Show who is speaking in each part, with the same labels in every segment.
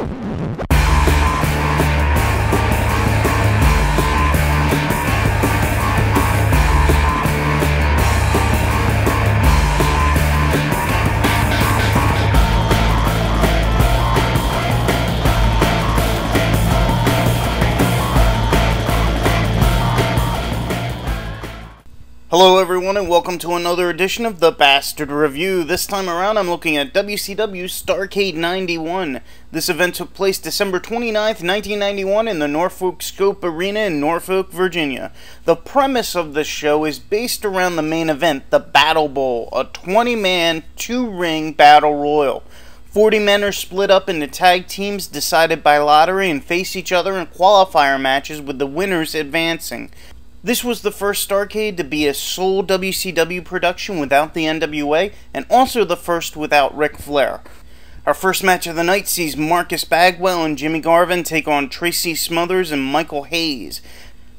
Speaker 1: Thank you. Hello, everyone, and welcome to another edition of the Bastard Review. This time around, I'm looking at WCW Starrcade 91. This event took place December 29th, 1991, in the Norfolk Scope Arena in Norfolk, Virginia. The premise of the show is based around the main event, the Battle Bowl, a 20 man, two ring battle royal. 40 men are split up into tag teams decided by lottery and face each other in qualifier matches with the winners advancing. This was the first Starrcade to be a sole WCW production without the NWA, and also the first without Ric Flair. Our first match of the night sees Marcus Bagwell and Jimmy Garvin take on Tracy Smothers and Michael Hayes.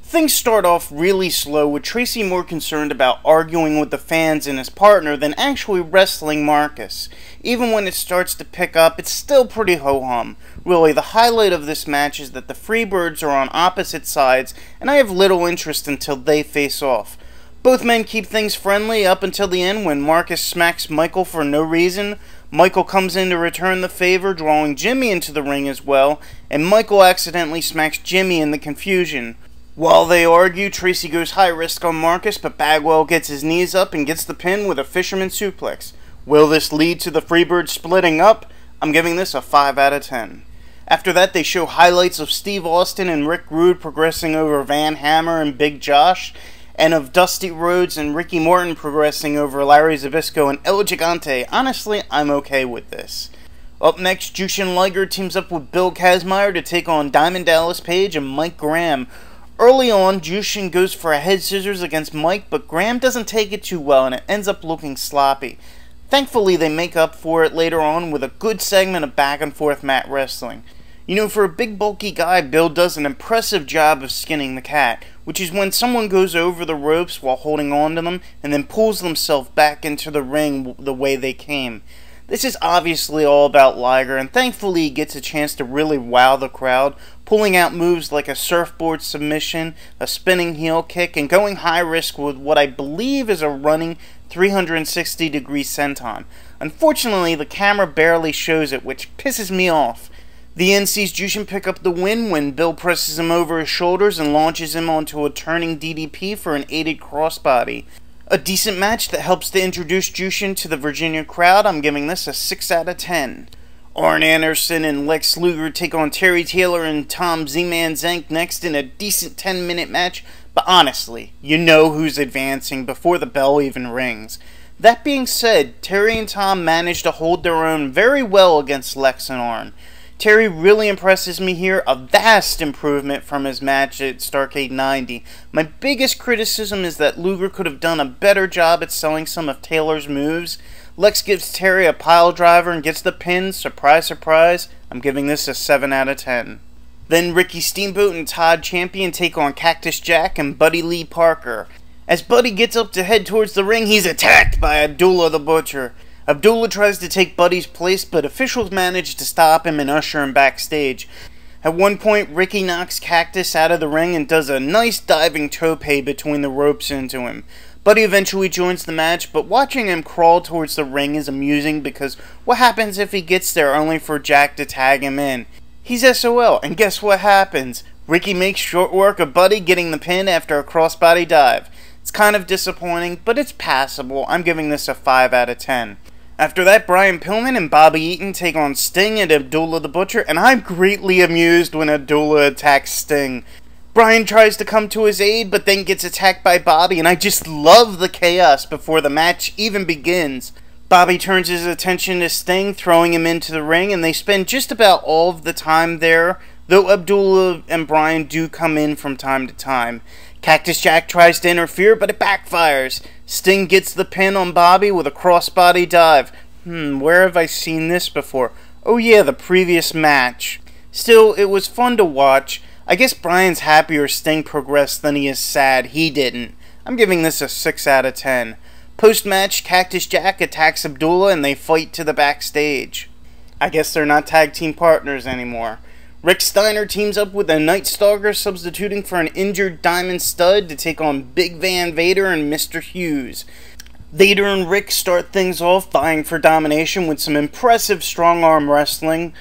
Speaker 1: Things start off really slow, with Tracy more concerned about arguing with the fans and his partner than actually wrestling Marcus. Even when it starts to pick up, it's still pretty ho hum. Really, the highlight of this match is that the Freebirds are on opposite sides, and I have little interest until they face off. Both men keep things friendly up until the end when Marcus smacks Michael for no reason. Michael comes in to return the favor, drawing Jimmy into the ring as well, and Michael accidentally smacks Jimmy in the confusion. While they argue, Tracy goes high risk on Marcus, but Bagwell gets his knees up and gets the pin with a fisherman suplex. Will this lead to the Freebirds splitting up? I'm giving this a 5 out of 10. After that, they show highlights of Steve Austin and Rick Rude progressing over Van Hammer and Big Josh, and of Dusty Rhodes and Ricky Morton progressing over Larry Zbyszko and El Gigante. Honestly, I'm okay with this. Up next, Jushin Liger teams up with Bill Kazmaier to take on Diamond Dallas Page and Mike Graham, Early on, Jushin goes for a head scissors against Mike, but Graham doesn't take it too well and it ends up looking sloppy. Thankfully, they make up for it later on with a good segment of back and forth mat wrestling. You know, for a big bulky guy, Bill does an impressive job of skinning the cat, which is when someone goes over the ropes while holding on to them and then pulls themselves back into the ring the way they came. This is obviously all about Liger, and thankfully he gets a chance to really wow the crowd, pulling out moves like a surfboard submission, a spinning heel kick, and going high risk with what I believe is a running 360 degree senton. Unfortunately, the camera barely shows it, which pisses me off. The end sees Jushin pick up the win when Bill presses him over his shoulders and launches him onto a turning DDP for an aided crossbody. A decent match that helps to introduce Jushin to the Virginia crowd. I'm giving this a 6 out of 10. Arn Anderson and Lex Luger take on Terry Taylor and Tom Z-Man Zank next in a decent 10 minute match, but honestly, you know who's advancing before the bell even rings. That being said, Terry and Tom managed to hold their own very well against Lex and Arn. Terry really impresses me here, a vast improvement from his match at Starrcade 90. My biggest criticism is that Luger could have done a better job at selling some of Taylor's moves. Lex gives Terry a pile driver and gets the pin. Surprise, surprise. I'm giving this a 7 out of 10. Then Ricky Steamboat and Todd Champion take on Cactus Jack and Buddy Lee Parker. As Buddy gets up to head towards the ring, he's attacked by Abdullah the Butcher. Abdullah tries to take Buddy's place, but officials manage to stop him and usher him backstage. At one point, Ricky knocks Cactus out of the ring and does a nice diving tope between the ropes into him. Buddy eventually joins the match, but watching him crawl towards the ring is amusing because what happens if he gets there only for Jack to tag him in? He's SOL, and guess what happens? Ricky makes short work of Buddy getting the pin after a crossbody dive. It's kind of disappointing, but it's passable. I'm giving this a 5 out of 10. After that, Brian Pillman and Bobby Eaton take on Sting and Abdullah the Butcher, and I'm greatly amused when Abdullah attacks Sting. Brian tries to come to his aid, but then gets attacked by Bobby, and I just love the chaos before the match even begins. Bobby turns his attention to Sting, throwing him into the ring, and they spend just about all of the time there, though Abdullah and Brian do come in from time to time. Cactus Jack tries to interfere, but it backfires. Sting gets the pin on Bobby with a crossbody dive. Hmm, where have I seen this before? Oh yeah, the previous match. Still, it was fun to watch. I guess Brian's happier Sting progressed than he is sad he didn't. I'm giving this a 6 out of 10. Post match, Cactus Jack attacks Abdullah and they fight to the backstage. I guess they're not tag team partners anymore. Rick Steiner teams up with a Night Stalker, substituting for an injured Diamond Stud to take on Big Van Vader and Mr. Hughes. Vader and Rick start things off vying for domination with some impressive strong arm wrestling.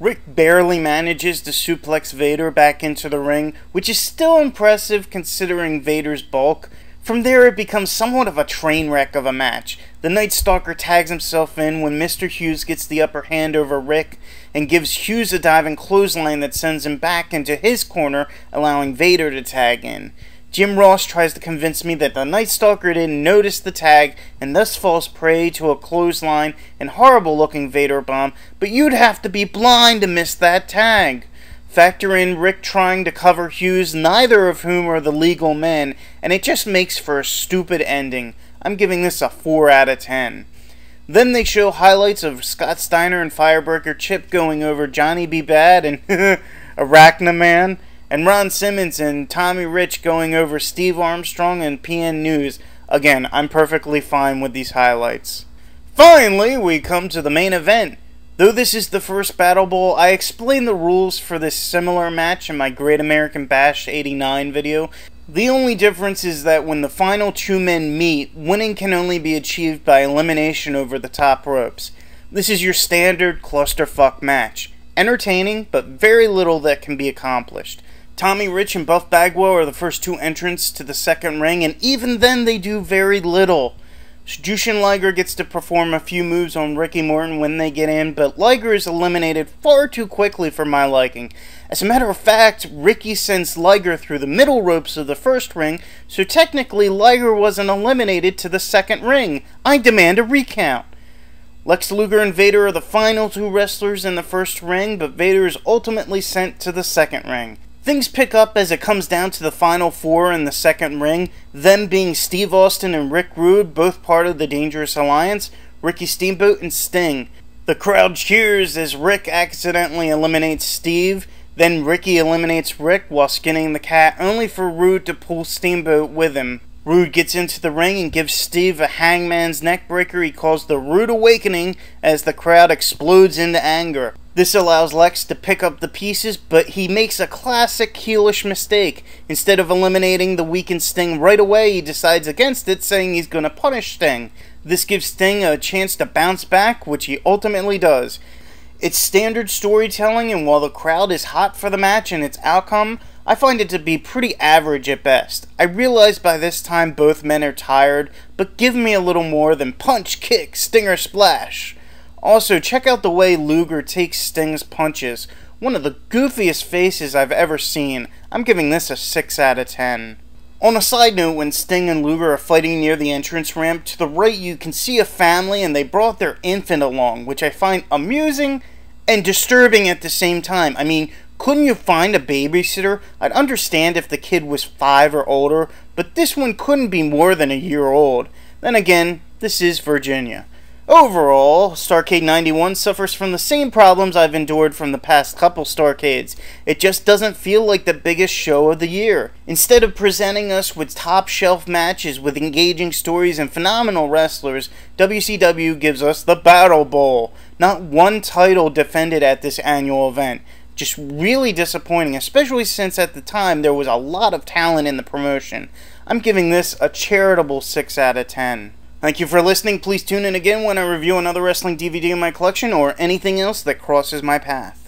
Speaker 1: Rick barely manages to suplex Vader back into the ring, which is still impressive considering Vader's bulk. From there, it becomes somewhat of a train wreck of a match. The Night Stalker tags himself in when Mr. Hughes gets the upper hand over Rick and gives Hughes a diving clothesline that sends him back into his corner, allowing Vader to tag in. Jim Ross tries to convince me that the Night Stalker didn't notice the tag and thus falls prey to a clothesline and horrible looking Vader bomb, but you'd have to be blind to miss that tag. Factor in Rick trying to cover Hughes, neither of whom are the legal men, and it just makes for a stupid ending. I'm giving this a 4 out of 10. Then they show highlights of Scott Steiner and Firebreaker Chip going over Johnny B. Bad and Arachnaman, and Ron Simmons and Tommy Rich going over Steve Armstrong and PN News. Again, I'm perfectly fine with these highlights. Finally, we come to the main event. Though this is the first Battle Bowl, I explained the rules for this similar match in my Great American Bash 89 video. The only difference is that when the final two men meet, winning can only be achieved by elimination over the top ropes. This is your standard clusterfuck match. Entertaining, but very little that can be accomplished. Tommy Rich and Buff Bagwell are the first two entrants to the second ring, and even then they do very little. Jushin Liger gets to perform a few moves on Ricky Morton when they get in, but Liger is eliminated far too quickly for my liking. As a matter of fact, Ricky sends Liger through the middle ropes of the first ring, so technically Liger wasn't eliminated to the second ring. I demand a recount. Lex Luger and Vader are the final two wrestlers in the first ring, but Vader is ultimately sent to the second ring. Things pick up as it comes down to the final four in the second ring, them being Steve Austin and Rick Rude, both part of the Dangerous Alliance, Ricky Steamboat, and Sting. The crowd cheers as Rick accidentally eliminates Steve, then Ricky eliminates Rick while skinning the cat, only for Rude to pull Steamboat with him. Rude gets into the ring and gives Steve a hangman's neckbreaker he calls the Rude Awakening as the crowd explodes into anger. This allows Lex to pick up the pieces, but he makes a classic heelish mistake. Instead of eliminating the weakened Sting right away, he decides against it, saying he's going to punish Sting. This gives Sting a chance to bounce back, which he ultimately does. It's standard storytelling, and while the crowd is hot for the match and its outcome, I find it to be pretty average at best. I realize by this time both men are tired, but give me a little more than punch, kick, stinger, splash. Also, check out the way Luger takes Sting's punches. One of the goofiest faces I've ever seen. I'm giving this a 6 out of 10. On a side note, when Sting and Luger are fighting near the entrance ramp, to the right you can see a family and they brought their infant along, which I find amusing and disturbing at the same time. I mean, couldn't you find a babysitter? I'd understand if the kid was five or older, but this one couldn't be more than a year old. Then again, this is Virginia. Overall, Starrcade 91 suffers from the same problems I've endured from the past couple Starrcades. It just doesn't feel like the biggest show of the year. Instead of presenting us with top shelf matches with engaging stories and phenomenal wrestlers, WCW gives us the Battle Bowl. Not one title defended at this annual event. Just really disappointing, especially since at the time there was a lot of talent in the promotion. I'm giving this a charitable 6 out of 10. Thank you for listening. Please tune in again when I review another wrestling DVD in my collection or anything else that crosses my path.